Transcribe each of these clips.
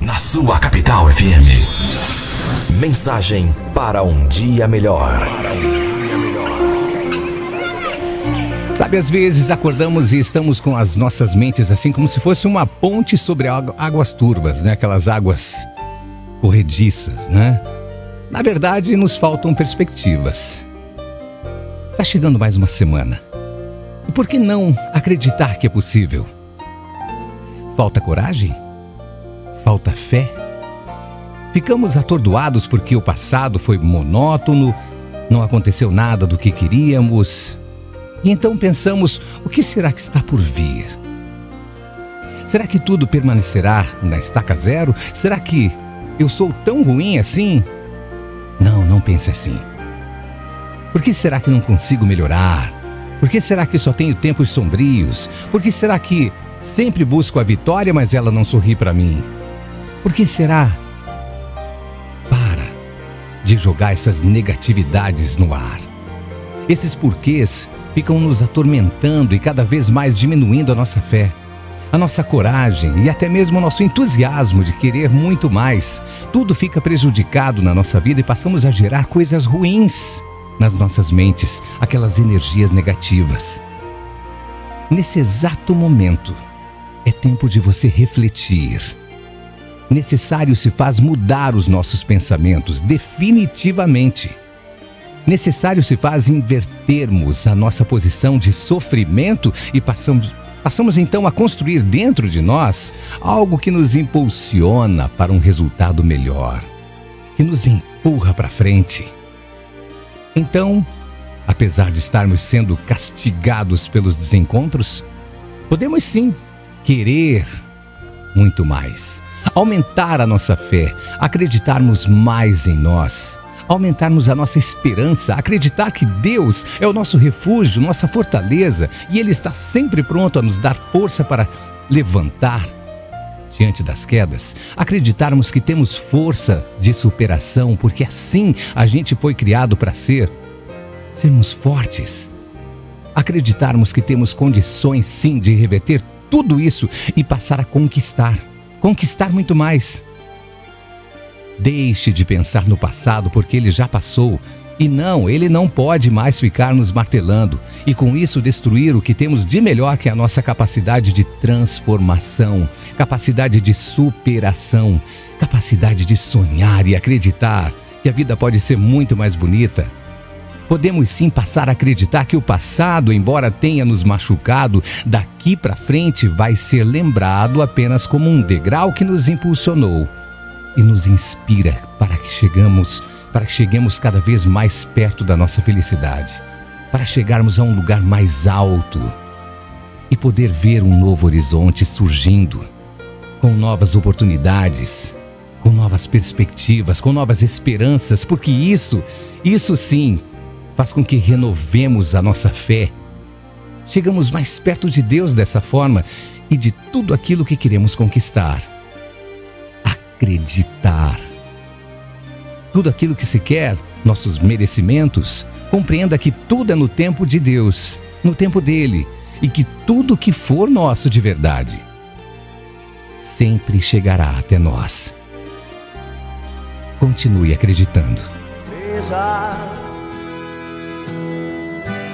Na sua capital FM. Mensagem para um dia melhor. Sabe, às vezes acordamos e estamos com as nossas mentes assim como se fosse uma ponte sobre águas turvas, né? Aquelas águas corrediças, né? Na verdade, nos faltam perspectivas. Está chegando mais uma semana. E por que não acreditar que é possível? Falta coragem? Falta fé? Ficamos atordoados porque o passado foi monótono, não aconteceu nada do que queríamos. E então pensamos: o que será que está por vir? Será que tudo permanecerá na estaca zero? Será que eu sou tão ruim assim? Não, não pense assim. Por que será que não consigo melhorar? Por que será que só tenho tempos sombrios? Por que será que sempre busco a vitória, mas ela não sorri para mim? Por que será? Para de jogar essas negatividades no ar. Esses porquês ficam nos atormentando e cada vez mais diminuindo a nossa fé, a nossa coragem e até mesmo o nosso entusiasmo de querer muito mais. Tudo fica prejudicado na nossa vida e passamos a gerar coisas ruins nas nossas mentes, aquelas energias negativas. Nesse exato momento, é tempo de você refletir. Necessário se faz mudar os nossos pensamentos definitivamente necessário se faz invertermos a nossa posição de sofrimento e passamos, passamos então a construir dentro de nós algo que nos impulsiona para um resultado melhor, que nos empurra para frente. Então, apesar de estarmos sendo castigados pelos desencontros, podemos sim querer muito mais, aumentar a nossa fé, acreditarmos mais em nós aumentarmos a nossa esperança, acreditar que Deus é o nosso refúgio, nossa fortaleza e Ele está sempre pronto a nos dar força para levantar diante das quedas, acreditarmos que temos força de superação, porque assim a gente foi criado para ser, sermos fortes, acreditarmos que temos condições sim de reverter tudo isso e passar a conquistar, conquistar muito mais. Deixe de pensar no passado porque ele já passou. E não, ele não pode mais ficar nos martelando e com isso destruir o que temos de melhor que é a nossa capacidade de transformação, capacidade de superação, capacidade de sonhar e acreditar que a vida pode ser muito mais bonita. Podemos sim passar a acreditar que o passado, embora tenha nos machucado, daqui para frente vai ser lembrado apenas como um degrau que nos impulsionou e nos inspira para que chegamos, para que cheguemos cada vez mais perto da nossa felicidade, para chegarmos a um lugar mais alto e poder ver um novo horizonte surgindo, com novas oportunidades, com novas perspectivas, com novas esperanças, porque isso, isso sim, faz com que renovemos a nossa fé. Chegamos mais perto de Deus dessa forma e de tudo aquilo que queremos conquistar acreditar. Tudo aquilo que se quer, nossos merecimentos, compreenda que tudo é no tempo de Deus, no tempo dele, e que tudo que for nosso de verdade sempre chegará até nós. Continue acreditando.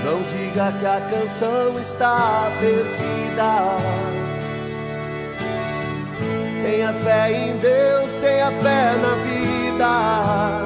Não diga que a canção está perdida. Tenha fé em Deus, tenha fé na vida.